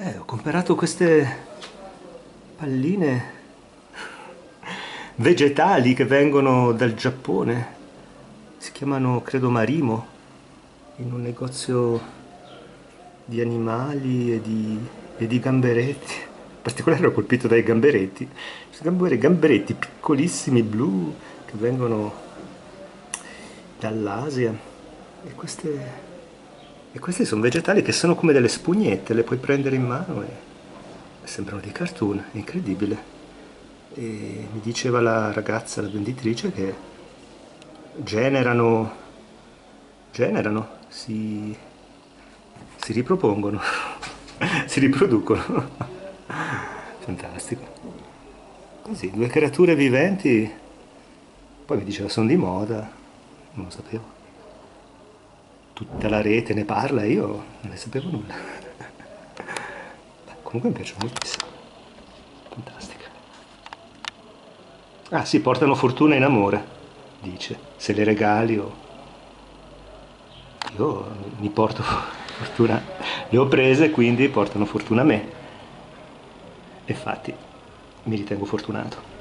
Eh, ho comprato queste palline vegetali che vengono dal Giappone. Si chiamano, credo, Marimo, in un negozio di animali e di, e di gamberetti. In particolare ero colpito dai gamberetti. Gamberetti piccolissimi blu che vengono dall'Asia. E queste e questi sono vegetali che sono come delle spugnette, le puoi prendere in mano e sembrano dei cartoon, è incredibile. E mi diceva la ragazza, la venditrice, che generano, generano, si, si ripropongono, si riproducono. Fantastico. Così, due creature viventi, poi mi diceva sono di moda, non lo sapevo tutta la rete ne parla e io non ne sapevo nulla. Comunque mi piacciono moltissimo. Fantastica. Ah sì, portano fortuna in amore, dice. Se le regali o... Io mi porto fortuna, le ho prese quindi portano fortuna a me. Infatti mi ritengo fortunato.